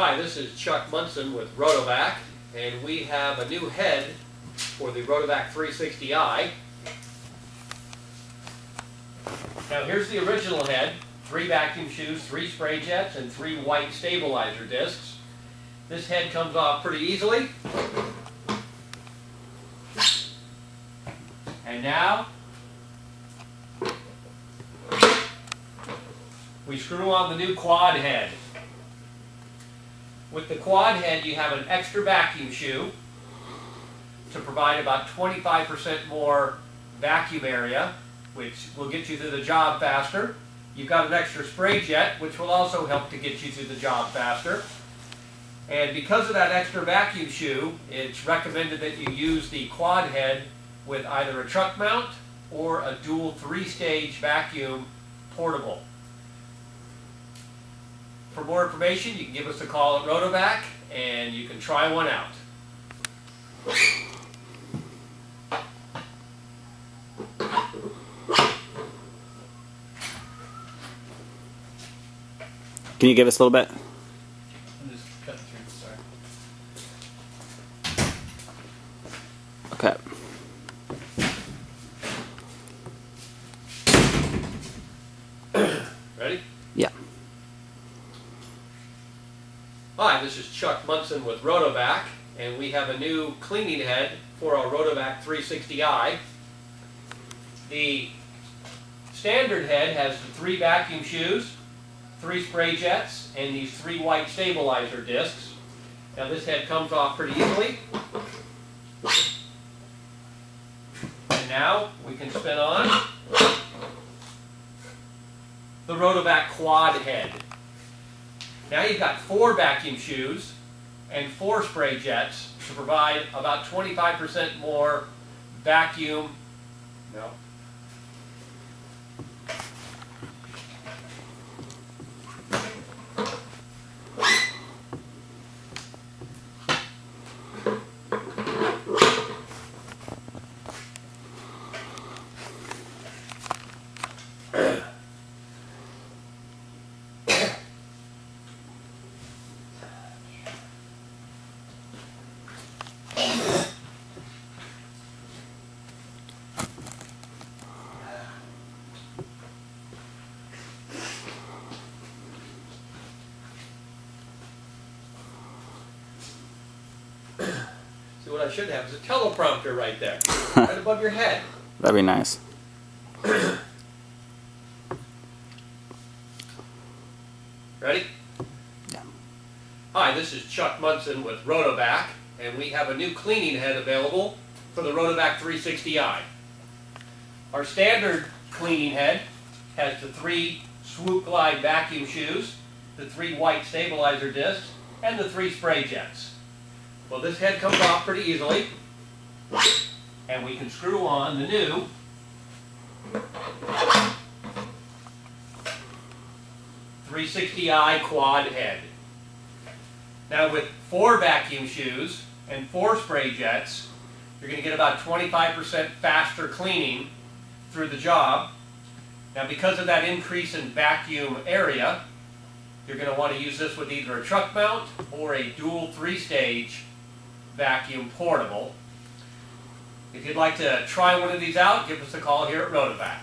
Hi, this is Chuck Munson with Rotovac, and we have a new head for the Rotovac 360i. Now here's the original head, three vacuum shoes, three spray jets, and three white stabilizer discs. This head comes off pretty easily. And now, we screw on the new quad head. With the quad head, you have an extra vacuum shoe to provide about 25% more vacuum area, which will get you through the job faster. You've got an extra spray jet, which will also help to get you through the job faster. And because of that extra vacuum shoe, it's recommended that you use the quad head with either a truck mount or a dual three-stage vacuum portable. For more information, you can give us a call at Rotovac and you can try one out. Can you give us a little bit? Hi, this is Chuck Munson with Rotovac, and we have a new cleaning head for our Rotovac 360i. The standard head has the three vacuum shoes, three spray jets, and these three white stabilizer discs. Now this head comes off pretty easily. And now we can spin on the Rotovac quad head. Now you've got four vacuum shoes and four spray jets to provide about 25% more vacuum. No. See what I should have is a teleprompter right there, right above your head. That'd be nice. Ready? Yeah. Hi, this is Chuck Munson with Rotovac, and we have a new cleaning head available for the Rotovac 360i. Our standard cleaning head has the three Swoop Glide vacuum shoes, the three white stabilizer discs, and the three spray jets. Well, this head comes off pretty easily, and we can screw on the new Three sixty i quad head. Now with four vacuum shoes and four spray jets, you're going to get about 25% faster cleaning through the job. Now because of that increase in vacuum area, you're going to want to use this with either a truck mount or a dual three-stage vacuum portable. If you'd like to try one of these out, give us a call here at Rotovac.